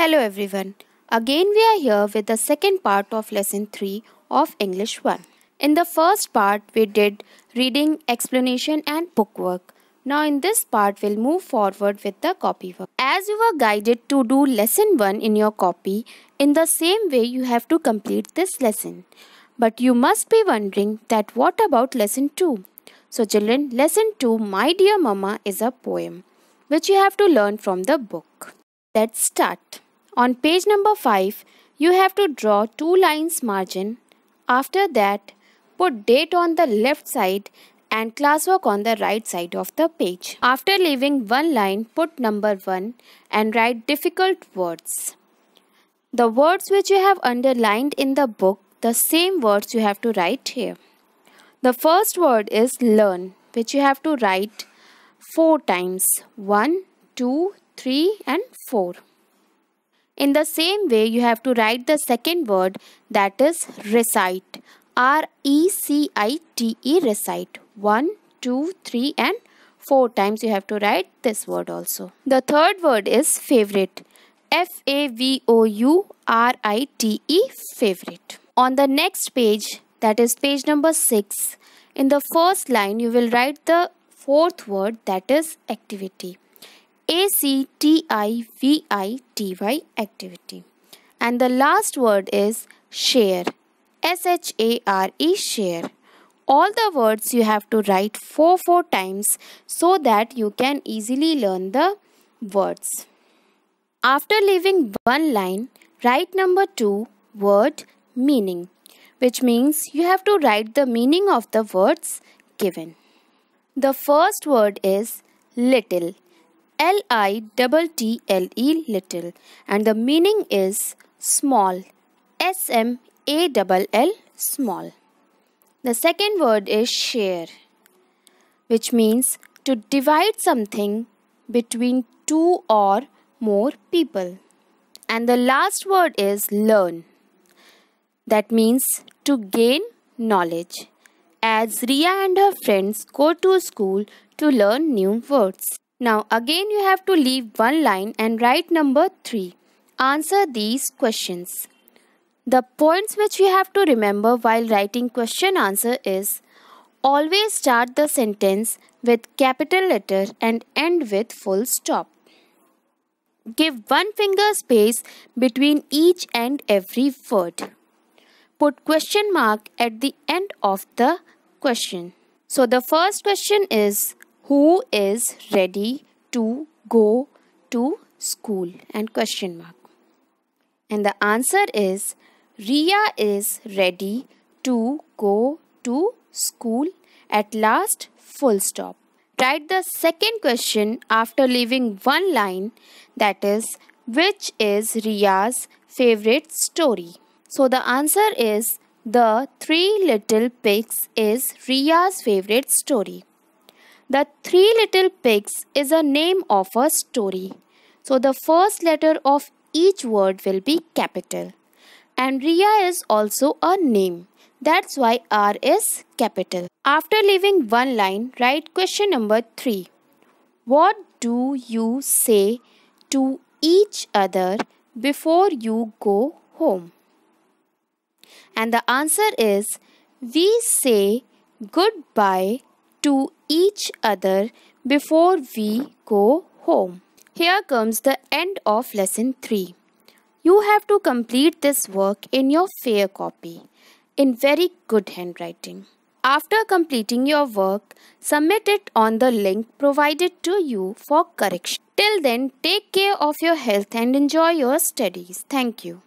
Hello everyone. Again we are here with the second part of lesson 3 of English 1. In the first part we did reading, explanation and bookwork. Now in this part we'll move forward with the copy work. As you were guided to do lesson 1 in your copy, in the same way you have to complete this lesson. But you must be wondering that what about lesson 2? So children, lesson 2 My Dear Mama is a poem which you have to learn from the book. Let's start. On page number 5, you have to draw two lines margin. After that, put date on the left side and classwork on the right side of the page. After leaving one line, put number 1 and write difficult words. The words which you have underlined in the book, the same words you have to write here. The first word is learn, which you have to write four times 1, 2, 3 and 4. In the same way, you have to write the second word that is recite. R E C I T E recite. 1, 2, 3 and 4 times you have to write this word also. The third word is favorite. F A V O U R I T E favorite. On the next page, that is page number 6, in the first line you will write the fourth word that is activity. A C T I V I T Y activity. And the last word is share. S H A R E share. All the words you have to write 4 4 times so that you can easily learn the words. After leaving one line, write number 2 word meaning which means you have to write the meaning of the words given. The first word is little. L I T T L E little and the meaning is small S M A double L small. The second word is share which means to divide something between two or more people. And the last word is learn. That means to gain knowledge. As Ria and her friends go to school to learn new words. Now again you have to leave one line and write number 3. Answer these questions. The points which you have to remember while writing question answer is always start the sentence with capital letter and end with full stop. Give one finger space between each and every word. Put question mark at the end of the question. So the first question is who is ready to go to school? And question mark. And the answer is Ria is ready to go to school at last full stop. Write the second question after leaving one line that is which is Ria's favorite story? So the answer is the three little pigs is Ria's favorite story the Three Little Pigs is a name of a story. So the first letter of each word will be capital. And Ria is also a name. That's why R is capital. After leaving one line, write question number 3. What do you say to each other before you go home? And the answer is we say goodbye to each other before we go home. Here comes the end of lesson 3. You have to complete this work in your fair copy in very good handwriting. After completing your work, submit it on the link provided to you for correction. Till then, take care of your health and enjoy your studies. Thank you.